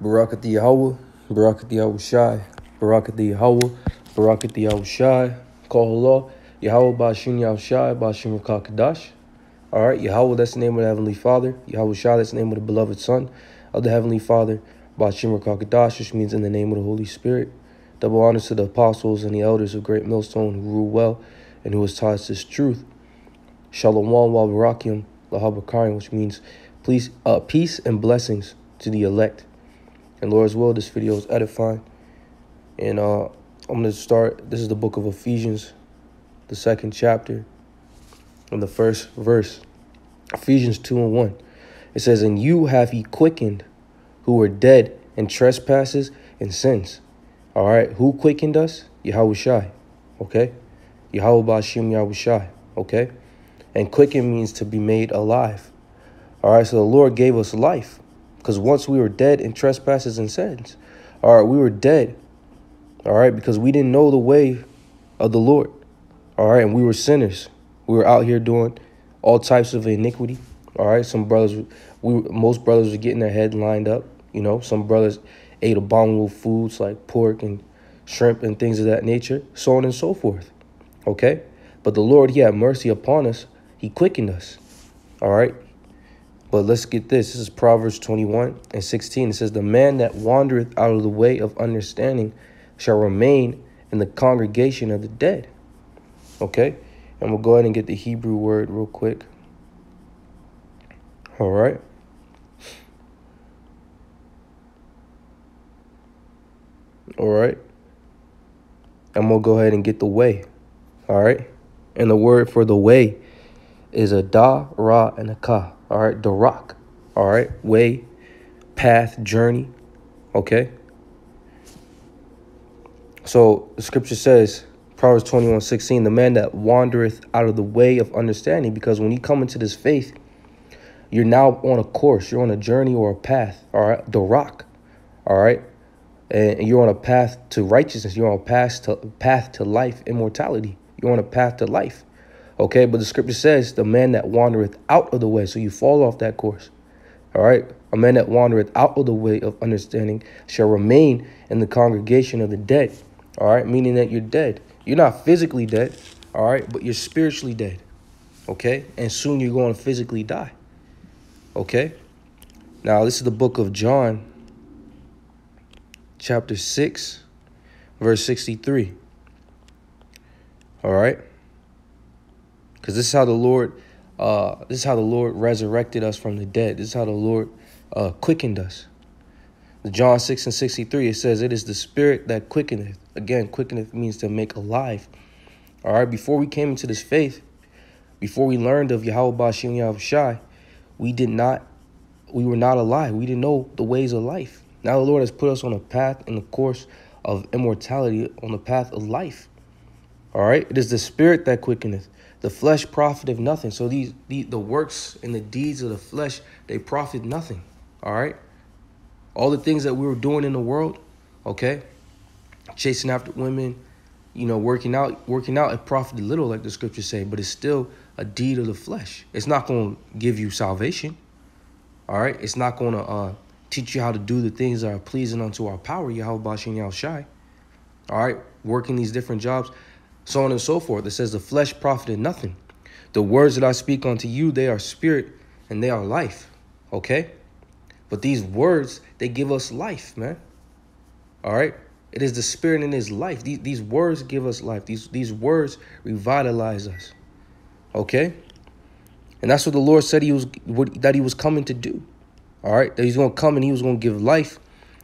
Barakat Yahweh, Barakat Yahweh Shai, Barakat Yahweh, Barakat Yahweh Shai, Allah, Yahweh Bashim Yahweh Shai, Bashim Kadash. All right, Yahweh, that's the name of the Heavenly Father. Yahweh Shai, that's the name of the beloved Son of the Heavenly Father. Bashim Kadash, which means in the name of the Holy Spirit. Double honors to the apostles and the elders of Great Millstone who rule well and who has taught us this truth. Shalom wa barakim lahabakarim, which means please, uh, peace and blessings to the elect. And Lord's will, this video is edifying. And uh, I'm going to start. This is the book of Ephesians, the second chapter, and the first verse. Ephesians 2 and 1. It says, And you have he quickened who were dead in trespasses and sins. All right. Who quickened us? Yahweh Shai. Okay. Yahweh Bashim Yahweh Shai. Okay. And quicken means to be made alive. All right. So the Lord gave us life. Because once we were dead in trespasses and sins, all right, we were dead, all right, because we didn't know the way of the Lord, all right, and we were sinners. We were out here doing all types of iniquity, all right. Some brothers, we most brothers were getting their head lined up, you know. Some brothers ate abominable foods like pork and shrimp and things of that nature, so on and so forth, okay. But the Lord, He had mercy upon us. He quickened us, all right. But let's get this. This is Proverbs 21 and 16. It says, The man that wandereth out of the way of understanding shall remain in the congregation of the dead. Okay? And we'll go ahead and get the Hebrew word real quick. All right. All right. And we'll go ahead and get the way. All right. And the word for the way is a da, ra, and a ka. All right. The rock. All right. Way, path, journey. Okay. So the scripture says, Proverbs 21 16, the man that wandereth out of the way of understanding, because when you come into this faith, you're now on a course, you're on a journey or a path, all right, the rock, all right, and you're on a path to righteousness, you're on a path to path to life, immortality, you're on a path to life, okay. But the scripture says, the man that wandereth out of the way, so you fall off that course, all right. A man that wandereth out of the way of understanding shall remain in the congregation of the dead, all right, meaning that you're dead. You're not physically dead, all right, but you're spiritually dead, okay? And soon you're going to physically die, okay? Now, this is the book of John, chapter 6, verse 63, all right? Because this is how the Lord, uh, this is how the Lord resurrected us from the dead. This is how the Lord uh, quickened us. John 6 and 63, it says, It is the spirit that quickeneth. Again, quickeneth means to make alive. All right, before we came into this faith, before we learned of Yahweh Bashim Yahweh Shai, we did not, we were not alive. We didn't know the ways of life. Now the Lord has put us on a path in the course of immortality, on the path of life. All right, it is the spirit that quickeneth. The flesh profiteth nothing. So these the, the works and the deeds of the flesh, they profit nothing. All right all the things that we were doing in the world, okay, chasing after women, you know, working out, working out, it profited little, like the scriptures say, but it's still a deed of the flesh. It's not going to give you salvation. All right, it's not going to uh, teach you how to do the things that are pleasing unto our power, Yahweh Bashim Yahweh Shai. All right, working these different jobs, so on and so forth. It says the flesh profited nothing. The words that I speak unto you, they are spirit and they are life. Okay? But these words, they give us life, man. All right? It is the spirit in his life. These, these words give us life. These, these words revitalize us. Okay? And that's what the Lord said he was what, that he was coming to do. All right? That he's going to come and he was going to give life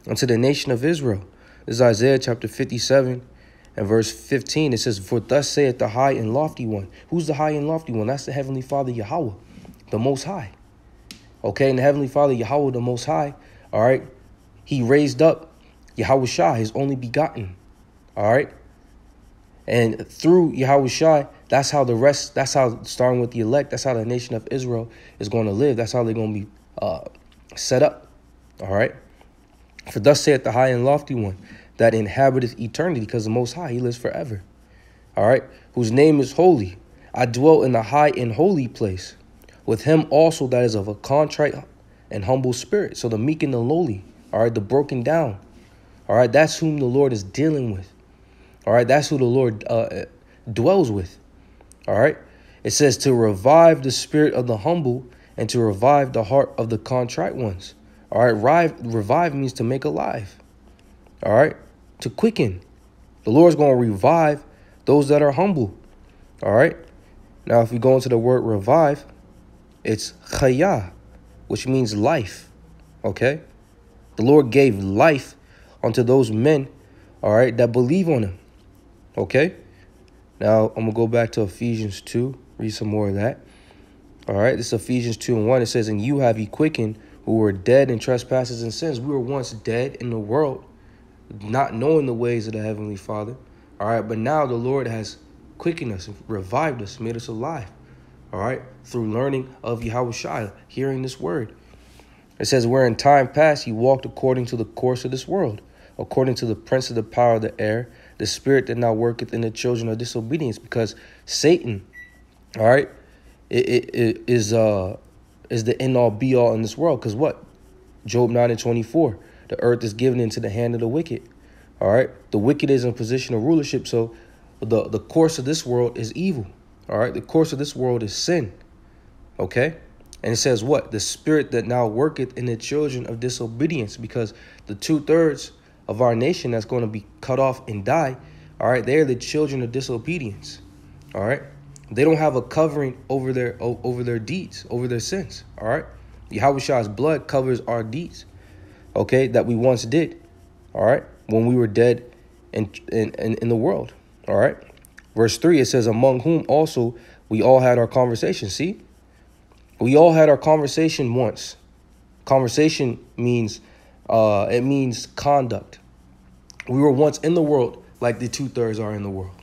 unto the nation of Israel. This is Isaiah chapter 57 and verse 15. It says, For thus saith the high and lofty one. Who's the high and lofty one? That's the heavenly Father Yahweh, the most high. Okay, and the Heavenly Father, Yahweh the Most High, all right, he raised up Yahweh Shai, his only begotten, all right? And through Yahweh Shai, that's how the rest, that's how, starting with the elect, that's how the nation of Israel is going to live. That's how they're going to be uh, set up, all right? For thus saith the high and lofty one, that inhabiteth eternity, because the Most High, he lives forever, all right? Whose name is holy. I dwell in the high and holy place with him also that is of a contrite and humble spirit. So the meek and the lowly, All right, the broken down. All right, that's whom the Lord is dealing with. All right, that's who the Lord uh, dwells with. All right, it says to revive the spirit of the humble and to revive the heart of the contrite ones. All right, revive, revive means to make alive. All right, to quicken. The Lord's going to revive those that are humble. All right. Now, if we go into the word revive, it's chaya, which means life. Okay. The Lord gave life unto those men, all right, that believe on him. Okay. Now, I'm going to go back to Ephesians 2, read some more of that. All right. This is Ephesians 2 and 1. It says, And you have ye quickened who were dead in trespasses and sins. We were once dead in the world, not knowing the ways of the Heavenly Father. All right. But now the Lord has quickened us, revived us, made us alive. All right, through learning of Yahweh hearing this word. It says, Where in time past he walked according to the course of this world, according to the prince of the power of the air, the spirit that now worketh in the children of disobedience, because Satan, all right, it, it, it is uh is the end all be all in this world. Because what? Job 9 and 24. The earth is given into the hand of the wicked. All right. The wicked is in position of rulership. So the, the course of this world is evil. All right. The course of this world is sin. Okay. And it says what? The spirit that now worketh in the children of disobedience, because the two thirds of our nation that's going to be cut off and die, all right, they're the children of disobedience. All right. They don't have a covering over their over their deeds, over their sins. All right. Yahweh's blood covers our deeds. Okay, that we once did. All right. When we were dead in in, in the world. All right. Verse 3, it says, Among whom also we all had our conversation. See? We all had our conversation once. Conversation means uh it means conduct. We were once in the world like the two-thirds are in the world.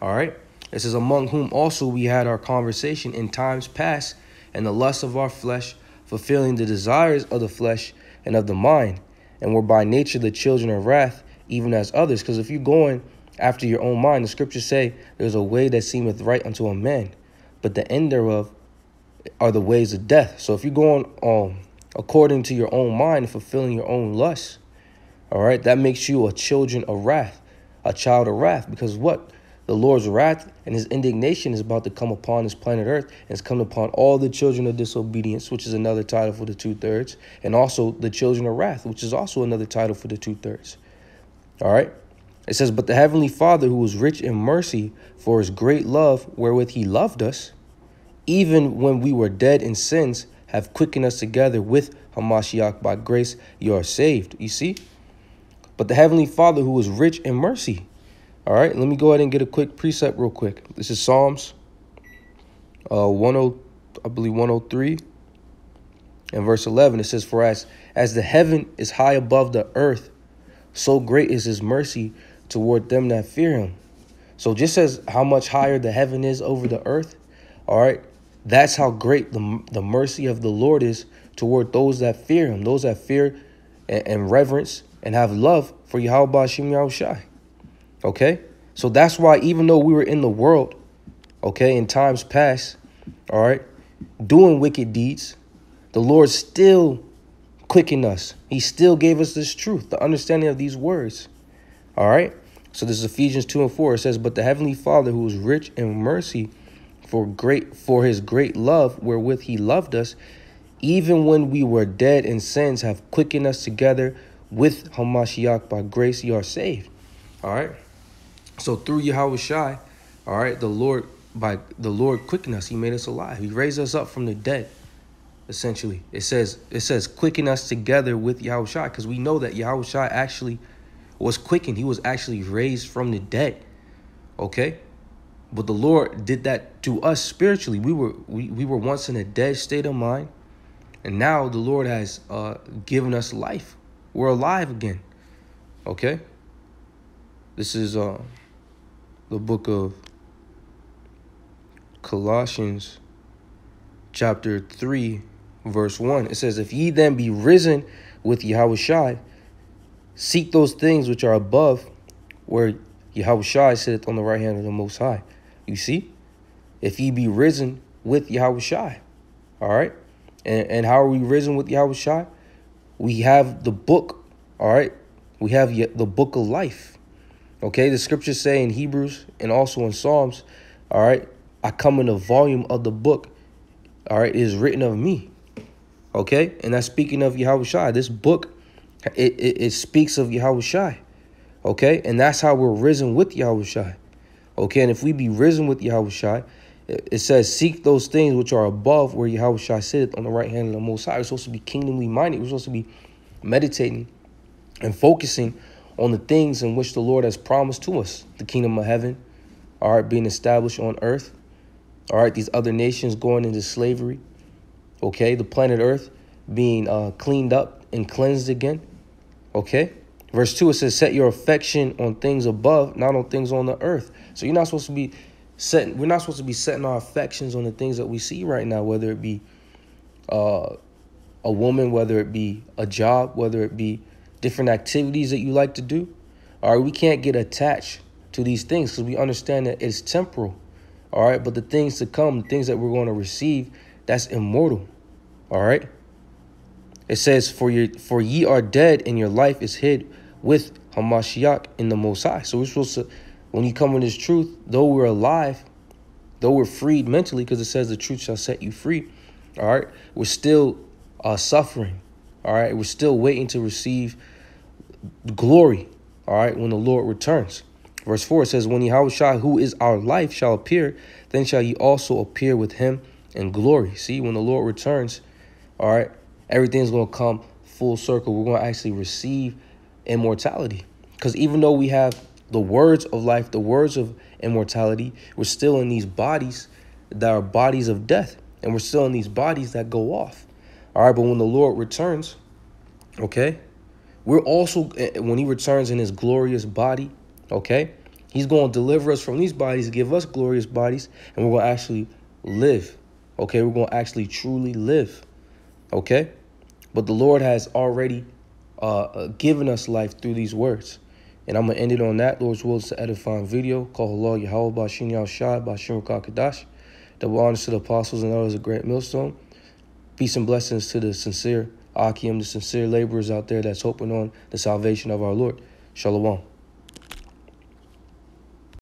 All right. It says, Among whom also we had our conversation in times past, and the lust of our flesh, fulfilling the desires of the flesh and of the mind, and were by nature the children of wrath, even as others. Because if you're going after your own mind. The scriptures say there's a way that seemeth right unto a man, but the end thereof are the ways of death. So if you're going um according to your own mind, fulfilling your own lusts, all right, that makes you a children of wrath, a child of wrath, because what? The Lord's wrath and his indignation is about to come upon this planet Earth and it's come upon all the children of disobedience, which is another title for the two thirds, and also the children of wrath, which is also another title for the two thirds. All right. It says, But the Heavenly Father, who was rich in mercy for his great love wherewith he loved us, even when we were dead in sins, have quickened us together with Hamashiach by grace, you are saved. You see? But the Heavenly Father, who was rich in mercy. All right, let me go ahead and get a quick precept real quick. This is Psalms uh 10, I believe 103 and verse 11. It says, For as, as the heaven is high above the earth, so great is his mercy toward them that fear him. So just as how much higher the heaven is over the earth, all right, that's how great the, the mercy of the Lord is toward those that fear him, those that fear and, and reverence and have love for Yahweh Shem Yahushai. Okay? So that's why even though we were in the world, okay, in times past, all right, doing wicked deeds, the Lord still quickened us. He still gave us this truth, the understanding of these words. All right? So this is Ephesians 2 and 4. It says, But the heavenly Father who is rich in mercy for great for his great love wherewith he loved us, even when we were dead in sins, have quickened us together with Hamashiach by grace you are saved. All right. So through Yahweh Shai, all right, the Lord by the Lord quickened us. He made us alive. He raised us up from the dead. Essentially, it says it says quicken us together with Yahweh Shai because we know that Yahweh Shai actually was quickened. He was actually raised from the dead. Okay? But the Lord did that to us spiritually. We were we, we were once in a dead state of mind. And now the Lord has uh, given us life. We're alive again. Okay? This is uh, the book of Colossians, chapter 3, verse 1. It says, If ye then be risen with Yahweh Shai, Seek those things which are above, where Yahweh Shai sitteth on the right hand of the Most High. You see? If ye be risen with Yahweh Shai. All right? And, and how are we risen with Yahweh Shai? We have the book All right. We have the book of life. Okay. The scriptures say in Hebrews and also in Psalms, all right, I come in the volume of the book. All right, it is written of me. Okay. And that's speaking of Yahweh Shai. This book, it, it, it speaks of Yahweh Shai. Okay. And that's how we're risen with Yahweh Shai. Okay. And if we be risen with Yahweh Shai, it says, seek those things which are above where Yahweh Shai sitteth on the right hand of the Most High. We're supposed to be kingdomly minded. We're supposed to be meditating and focusing on the things in which the Lord has promised to us. The kingdom of heaven, all right, being established on earth. All right, these other nations going into slavery. Okay, the planet earth being uh, cleaned up and cleansed again. Okay. Verse 2, it says, set your affection on things above, not on things on the earth. So you're not supposed to be setting we're not supposed to be setting our affections on the things that we see right now, whether it be uh, a woman, whether it be a job, whether it be different activities that you like to do. All right, we can't get attached to these things because we understand that it's temporal. All right, but the things to come, the things that we're going to receive, that's immortal. All right. It says, "For your for ye are dead, and your life is hid with Hamashiach in the Most High." So we're supposed to when you come in this truth, though we're alive, though we're freed mentally, because it says the truth shall set you free, all right, we're still uh, suffering, all right, we're still waiting to receive glory, all right, when the Lord returns. Verse 4 says, When Yahweh who is our life, shall appear, then shall ye also appear with him in glory. See, when the Lord returns, all right, everything's going to come full circle. We're going to actually receive immortality. Because even though we have the words of life, the words of immortality, we're still in these bodies that are bodies of death. And we're still in these bodies that go off. All right, but when the Lord returns, okay, we're also, eh, when he returns in his glorious body, okay, he's going to deliver us from these bodies, give us glorious bodies, and we're going to actually live. Okay, we're going to actually truly live. Okay, but the Lord has already uh, uh given us life through these words. And I'm going to end it on that. Lord's will is to edifying video. Call Allah Yahweh Bashim Yao Shai Bashim Kakadash. Double honors to the apostles and others of Great Millstone. Peace and blessings to the sincere Akim, the sincere laborers out there that's hoping on the salvation of our Lord. Shalom.